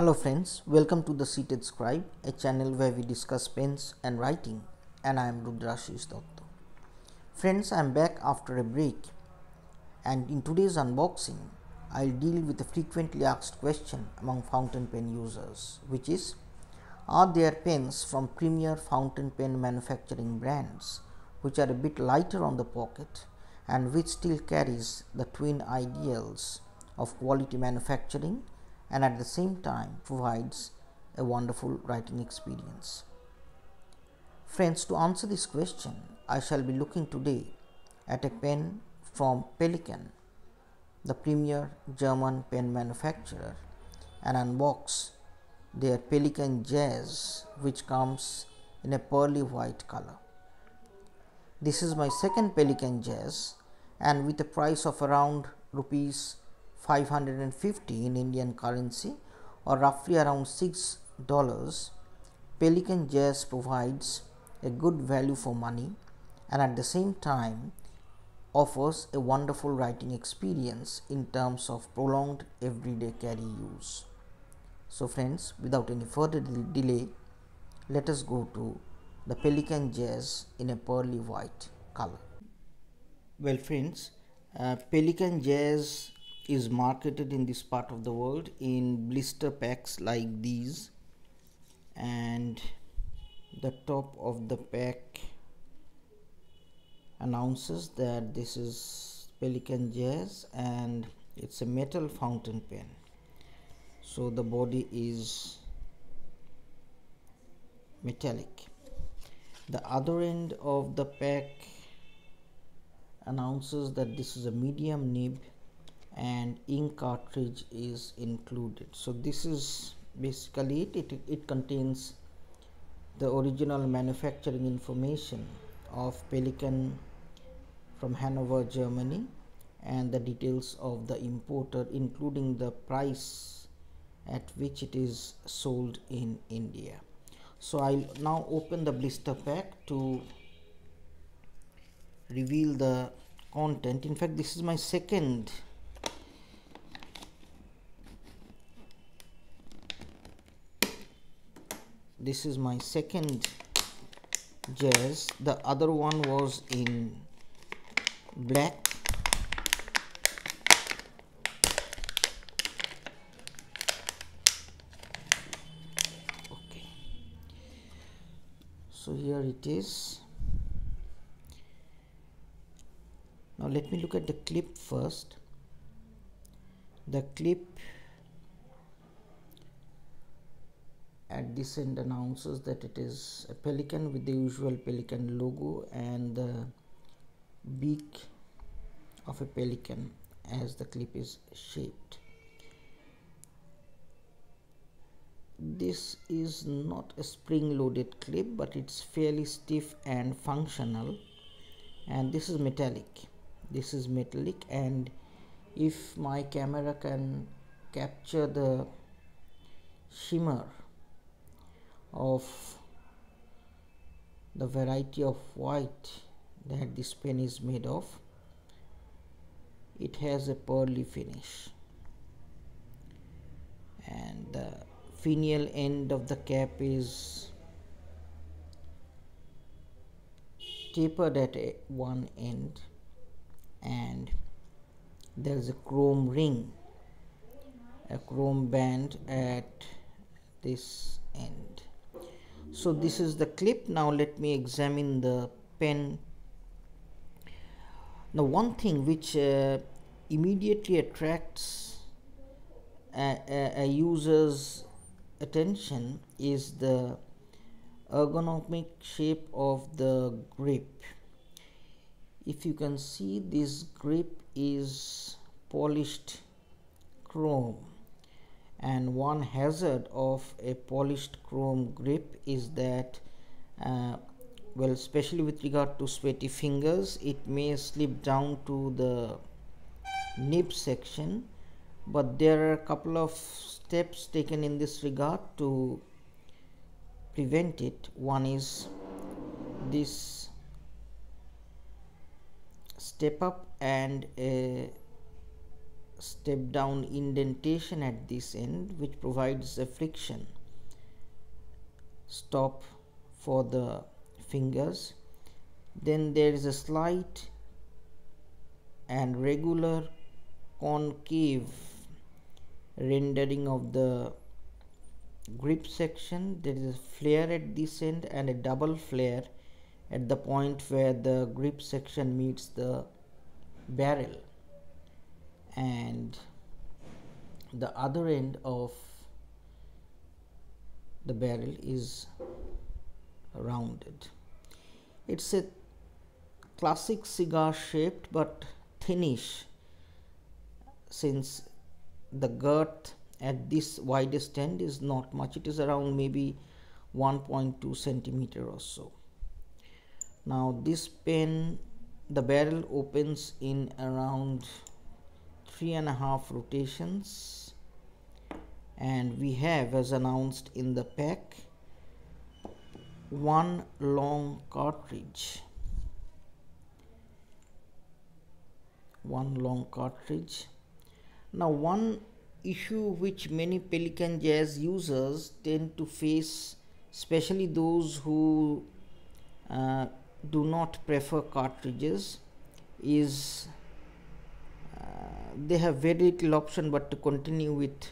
Hello friends, welcome to the Seated Scribe, a channel where we discuss pens and writing and I am Rudrashish Datta. Friends, I am back after a break and in today's unboxing, I'll deal with a frequently asked question among fountain pen users which is Are there pens from premier fountain pen manufacturing brands which are a bit lighter on the pocket and which still carries the twin ideals of quality manufacturing and at the same time provides a wonderful writing experience. Friends, to answer this question, I shall be looking today at a pen from Pelikan, the premier German pen manufacturer, and unbox their Pelikan Jazz, which comes in a pearly white color. This is my second Pelikan Jazz, and with a price of around rupees 550 in Indian currency or roughly around six dollars, Pelikan Jazz provides a good value for money and at the same time offers a wonderful writing experience in terms of prolonged everyday carry use. So friends, without any further delay, let us go to the Pelikan Jazz in a pearly white color. Well friends, uh, Pelikan Jazz is marketed in this part of the world in blister packs like these. And the top of the pack announces that this is pelikan Jazz and it's a metal fountain pen. So the body is metallic. The other end of the pack announces that this is a medium nib and ink cartridge is included. So this is basically it. It, it contains the original manufacturing information of pelikan from Hanover Germany and the details of the importer including the price at which it is sold in India. So I'll now open the blister pack to reveal the content. In fact this is my second this is my second jazz. The other one was in black. Okay. So here it is. Now let me look at the clip first. The clip at this end announces that it is a pelikan with the usual pelikan logo and the beak of a pelican as the clip is shaped. This is not a spring loaded clip but it's fairly stiff and functional and this is metallic. This is metallic and if my camera can capture the shimmer of the variety of white that this pen is made of it has a pearly finish. And the finial end of the cap is tapered at one end and there is a chrome ring a chrome band at this end so this is the clip. Now let me examine the pen. Now one thing which uh, immediately attracts a, a, a, user's attention is the ergonomic shape of the grip. If you can see this grip is polished chrome and one hazard of a polished chrome grip is that uh, well especially with regard to sweaty fingers it may slip down to the nib section. But there are a couple of steps taken in this regard to prevent it. One is this step up and a step down indentation at this end which provides a friction. Stop for the fingers. Then there is a slight and regular concave rendering of the grip section. There is a flare at this end and a double flare at the point where the grip section meets the barrel and the other end of the barrel is rounded. It's a classic cigar shaped but thinnish since the girth at this widest end is not much. It is around maybe 1.2 centimeter or so. Now this pen the barrel opens in around three and a half rotations. And we have as announced in the pack one long cartridge. One long cartridge. Now one issue which many pelikan Jazz users tend to face, especially those who uh, do not prefer cartridges, is they have very little option but to continue with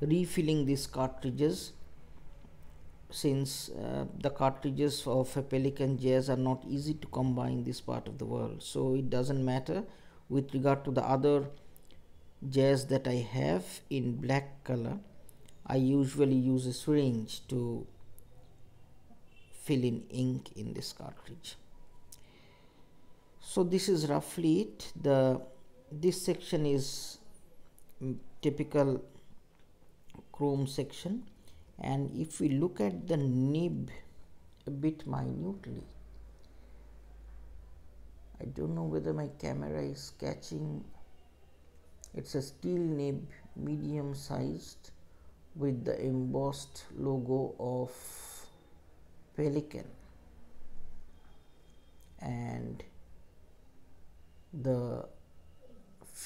refilling these cartridges since uh, the cartridges of a Pelikan Jazz are not easy to combine in this part of the world. So it doesn't matter with regard to the other jazz that I have in black color. I usually use a syringe to fill in ink in this cartridge. So this is roughly it. The this section is typical chrome section. And if we look at the nib a bit minutely I don't know whether my camera is catching. It's a steel nib medium sized with the embossed logo of pelikan. And the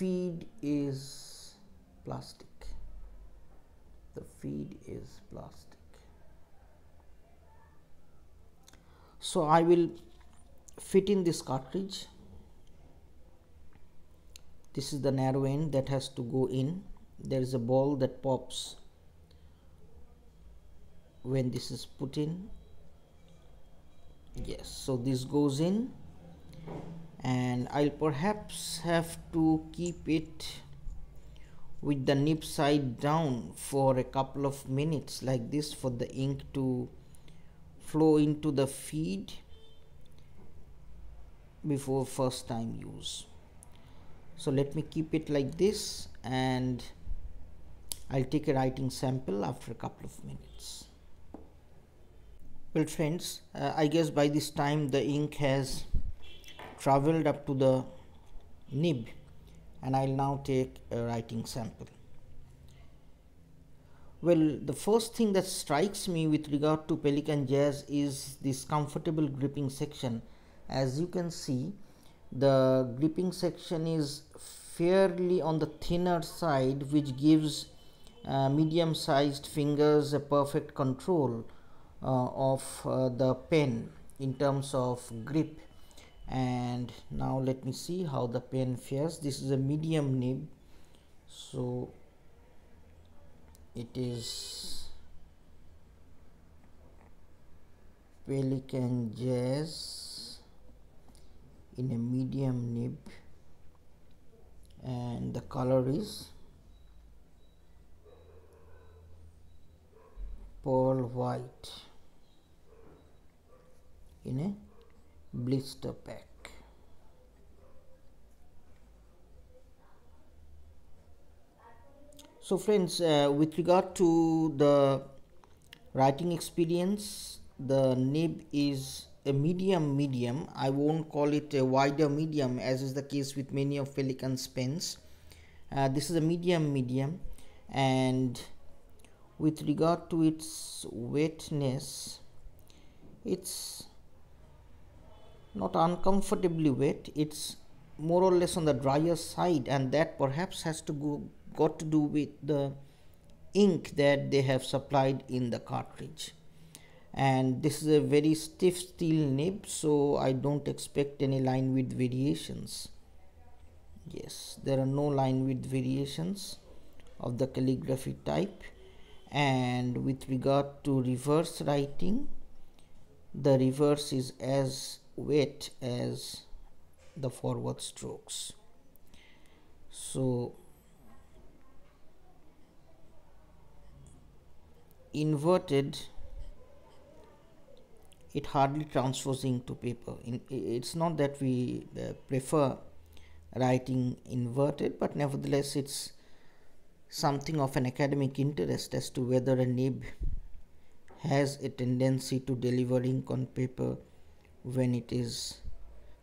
feed is plastic. The feed is plastic. So I will fit in this cartridge. This is the narrow end that has to go in. There is a ball that pops when this is put in. Yes so this goes in and I'll perhaps have to keep it with the nib side down for a couple of minutes like this for the ink to flow into the feed before first time use. So let me keep it like this and I'll take a writing sample after a couple of minutes. Well friends uh, I guess by this time the ink has traveled up to the nib and I'll now take a writing sample. Well the first thing that strikes me with regard to Pelikan Jazz is this comfortable gripping section. As you can see the gripping section is fairly on the thinner side which gives uh, medium sized fingers a perfect control uh, of uh, the pen in terms of grip and now let me see how the pen fares. This is a medium nib. So it is pelikan Jazz in a medium nib. And the color is pearl white in a blister pack. So friends uh, with regard to the writing experience the nib is a medium medium. I won't call it a wider medium as is the case with many of Pelikan's pens uh, this is a medium medium and with regard to its wetness it's not uncomfortably wet it's more or less on the drier side and that perhaps has to go got to do with the ink that they have supplied in the cartridge. And this is a very stiff steel nib so I don't expect any line width variations. Yes there are no line width variations of the calligraphy type. And with regard to reverse writing the reverse is as wet as the forward strokes. So inverted it hardly transfers into paper. In, it's not that we uh, prefer writing inverted but nevertheless it's something of an academic interest as to whether a nib has a tendency to deliver ink on paper when it is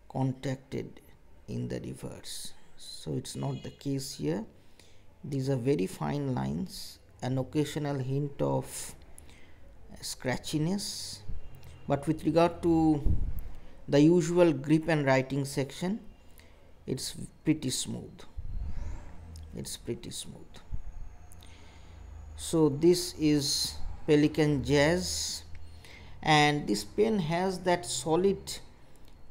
contacted in the reverse. So it's not the case here. These are very fine lines an occasional hint of scratchiness. But with regard to the usual grip and writing section it's pretty smooth. It's pretty smooth. So this is pelikan jazz and this pen has that solid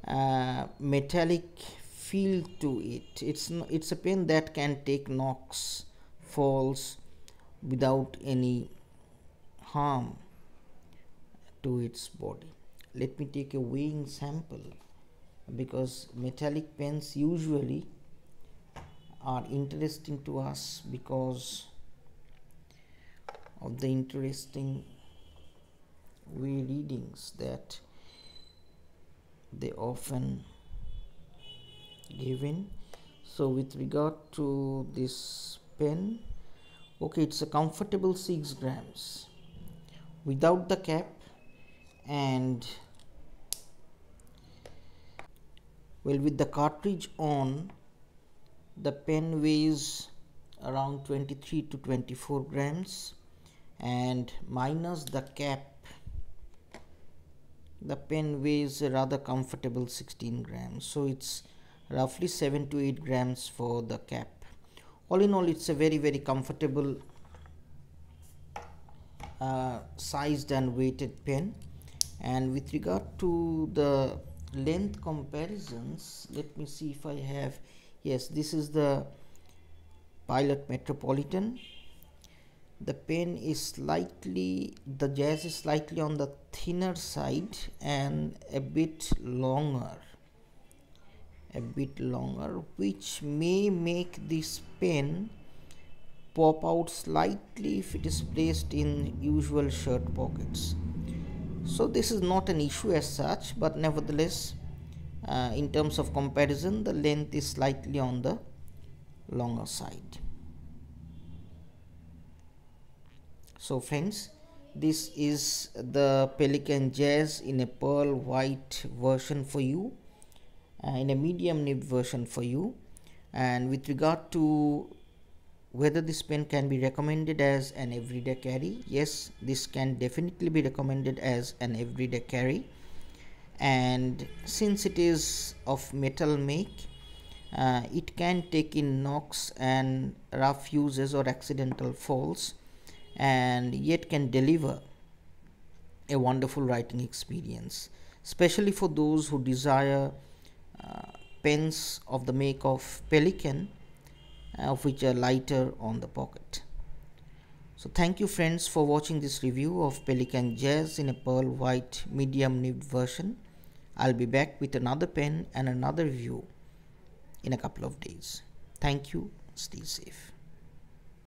uh, metallic feel to it. It's it's a pen that can take knocks falls without any harm to its body. Let me take a weighing sample because metallic pens usually are interesting to us because of the interesting way readings that they often give in. So with regard to this pen okay it's a comfortable 6 grams without the cap and well with the cartridge on the pen weighs around 23 to 24 grams and minus the cap the pen weighs a rather comfortable 16 grams so it's roughly 7 to 8 grams for the cap. All in all it's a very very comfortable uh, sized and weighted pen. And with regard to the length comparisons let me see if I have yes this is the pilot metropolitan the pen is slightly the jazz is slightly on the thinner side and a bit longer. A bit longer which may make this pen pop out slightly if it is placed in usual shirt pockets. So this is not an issue as such but nevertheless uh, in terms of comparison the length is slightly on the longer side so friends this is the pelikan jazz in a pearl white version for you uh, in a medium nib version for you. And with regard to whether this pen can be recommended as an everyday carry yes this can definitely be recommended as an everyday carry. And since it is of metal make uh, it can take in knocks and rough uses or accidental falls and yet can deliver a wonderful writing experience especially for those who desire uh, pens of the make of pelikan uh, which are lighter on the pocket. So thank you friends for watching this review of pelikan jazz in a pearl white medium nibbed version. I'll be back with another pen and another review in a couple of days. Thank you. Stay safe